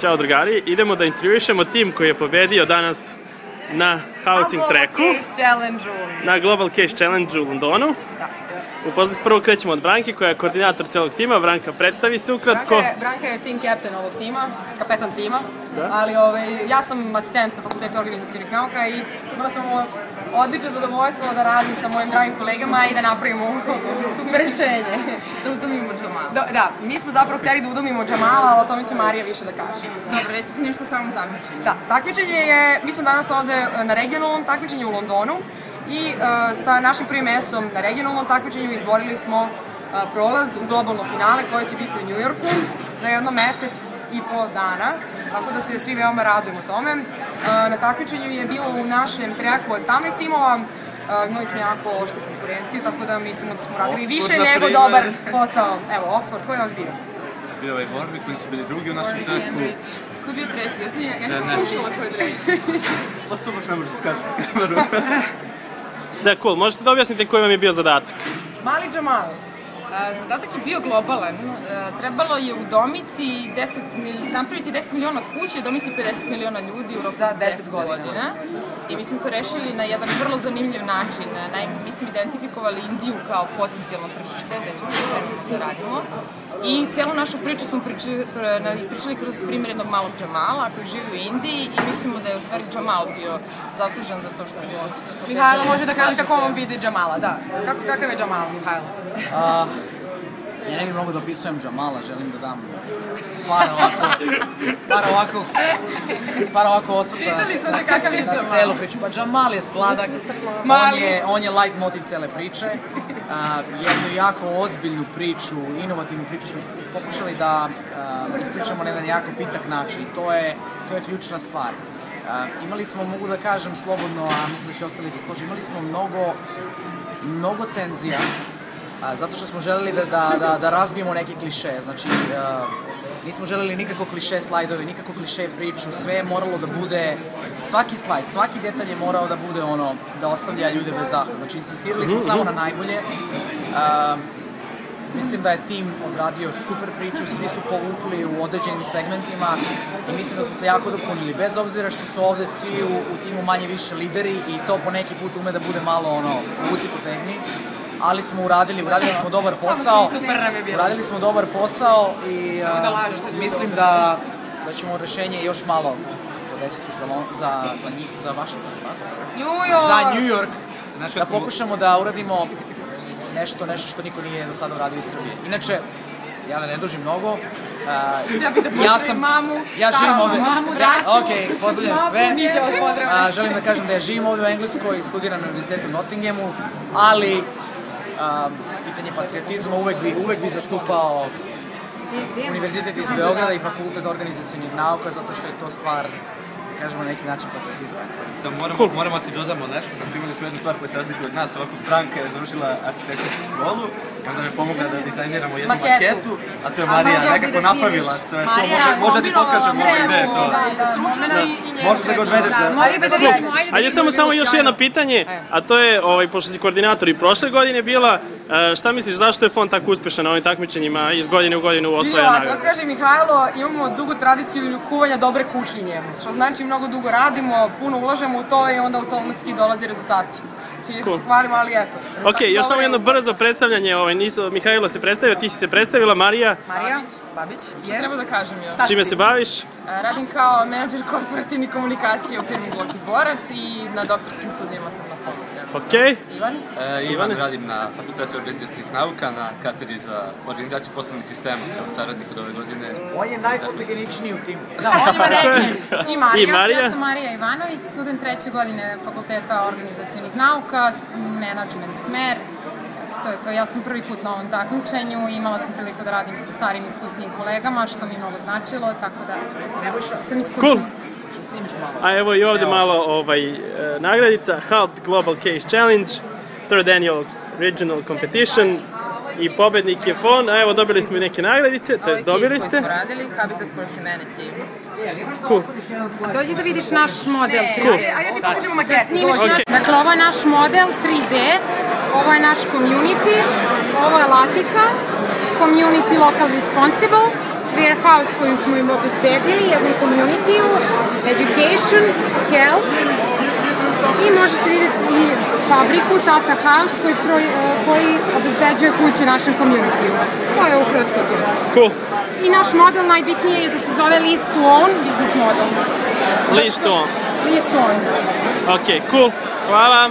Ćao drugari, idemo da intervjuišemo tim koji je pobedio danas na housing tracku. Na Global Case Challenge-u. Na Global Case Challenge u Londonu. Da. Upoznat, prvo krećemo od Branke koja je koordinator celog tima. Branka, predstavi se ukratko. Branka je, Branka je team captain ovog tima, kapetan tima, Da. ali ovaj, ja sam asistent na Fakultetu organizacijnih nauka i imala sam odlično zadovoljstvo da radim sa mojim dragim kolegama i da napravimo super rešenje. Da udomimo Džamala. Da, da, mi smo zapravo htjeli da udomimo Džamala, ali o tome će Marija više da kaže. Dobro, recite nešto o samom takmičenju. Da, takmičenje je, mi smo danas ovde e, na regionalnom takmičenju u Londonu i uh, sa našim prvim mestom na regionalnom takmičenju izborili smo uh, prolaz u globalno finale koje će biti u Njujorku za jedno mesec i po dana, tako da se svi veoma radujemo tome. Uh, na takmičenju je bilo u našem treku 18 timova, uh, imali smo jako oštru konkurenciju, tako da mislimo da smo radili Oxford, više nego primer. dobar posao. Evo, Oxford, ko je vas bio? Bio ovaj Warwick koji su bili drugi u našem treku. Ko je bio treći? Ja sam, ja Ne, sam slušala ko je treći. Pa to baš ne može se kaži na kameru. Da, cool. Možete da objasnite koji vam je bio zadatak? Mali Džamal. A, Zadatak je bio globalan. A, Trebalo je udomiti 10 mil, napraviti 10 miliona kuća i udomiti 50 miliona ljudi u roku Za 10 10 godina. godina. I mi smo to rešili na jedan vrlo zanimljiv način. Naime, mi smo identifikovali Indiju kao potencijalno tržište gde ćemo da radimo. I celu našu priču smo priči, ispričali kroz primjer jednog malog Džamala koji živi u Indiji i mislimo da je u stvari Džamal bio zaslužen za to što smo... Mihajlo može da kaže kako on vidi Džamala, da. Kako, kakav je Džamal, Mihajlo? Ja ne bih mnogo da opisujem Džamala, želim da dam par ovako, par ovako, par ovako osvrta. Pitali smo te kakav je Džamal. celu priču. Pa Džamal je sladak, on Mali. je, on je light motiv cele priče. A, jednu jako ozbiljnu priču, inovativnu priču smo pokušali da a, ispričamo na jedan jako pitak način. To je, to je ključna stvar. A, imali smo, mogu da kažem slobodno, a mislim da će ostali se složiti, imali smo mnogo, mnogo tenzija a, zato što smo želeli da, da, da, da razbijemo neke kliše. Znači, a, nismo želeli nikako kliše slajdove, nikako kliše priču, sve je moralo da bude, svaki slajd, svaki detalj je morao da bude ono, da ostavlja ljude bez daha. Znači, insistirali smo samo na najbolje. A, Mislim da je tim odradio super priču, svi su povukli u određenim segmentima i mislim da smo se jako dopunili. Bez obzira što su ovde svi u, u timu manje više lideri i to po neki put ume da bude malo ono, vuci potegni, ali smo uradili, uradili smo dobar posao. Super nam je bilo. Uradili smo dobar posao i bilo mislim da, da ćemo rešenje još malo podesiti za, za, za, njih, za vaše Jujo! za New York, Znaš da pokušamo da uradimo nešto, nešto što niko nije do sada uradio iz Srbije. Inače, ja da ne dužim mnogo, uh, Ja bih da ja sam, mamu, ja živim ovde, mamu, braću. ok, pozdravljam sve, Mi ćemo vas. A, želim da kažem da ja živim ovde u Engleskoj, studiram na univerzitetu Nottinghamu, ali um, pitanje patriotizma uvek bi, uvek bi zastupao univerzitet iz Beograda i fakultet organizacijonih nauka, zato što je to stvar, da kažemo na neki način patriotizma. Samo moramo, moramo ti dodamo nešto, znači imali smo jednu stvar koja se razlikuje od nas, ovako Branka je završila arhitektonsku školu i onda je pomogla da dizajniramo jednu Maketu. maketu, a to je Marija znači, nekako da napravila siniš. sve to, Marija može, može da ti pokažem ovo vreme, gde je to. Da, da, njenu Možeš da ga odvedeš da... Ajde da vidimo, ajde da Ajde samo vidimo samo još jedno pitanje, a to je, ovaj, pošto si koordinator i prošle godine bila, e, šta misliš zašto je fond tako uspešan na ovim takmičenjima iz godine u godinu osvaja ovako, kako kaže Mihajlo, imamo dugu tradiciju kuvanja dobre kuhinje, što znači mnogo dugo radimo, puno ulažemo u to i onda automatski dolaze rezultati. Čini Cool. se hvalimo, ali eto. Ok, još samo jedno brzo predstavljanje, ovaj, nisu, Mihajlo se predstavio, ti si se predstavila, Marija, Marija, Babić, je. Treba da kažem još. Šta? čime se baviš? Radim kao menadžer korporativne komunikacije u firmi Zloti Borac i na doktorskim studijima sam na fakultetu. Ok, Ivan, E, Ivan, radim na Fakultetu organizacijnih nauka, na katedri za organizaciju poslovnih sistema kao saradnik od ove godine. On je najfotogeničniji u timu. da, on ima neki. I Marija. I Marija? Ja sam Marija Ivanović, student treće godine Fakulteta organizacijonih nauka, management smer. To je to, ja sam prvi put na ovom takmičenju i imala sam priliku da radim sa starim iskusnim kolegama, što mi je mnogo značilo, tako da sam iskusna. cool. A evo i ovde malo ovaj, e, nagradica, HALT Global Case Challenge, third annual regional competition i pobednik je fon, a evo dobili smo i neke nagradice, to jest dobili ste. smo radili, Habitat for Humanity. Cool. Dođi da vidiš naš model 3D. Cool. Ajde, ti pokažemo maketu. Snimiš dođi. naš- Dakle, ovo je naš model 3D, ovo je naš community, ovo je Latika, community local responsible warehouse koju smo im obezbedili, jednom community education, health i možete vidjeti i fabriku Tata House koji, proj, e, koji obezbeđuje kuće našem community To je ukratko to. Cool. I naš model najbitnije je da se zove Lease to Own business model. Lease to own. Lease to Own. Ok, cool. Hvala.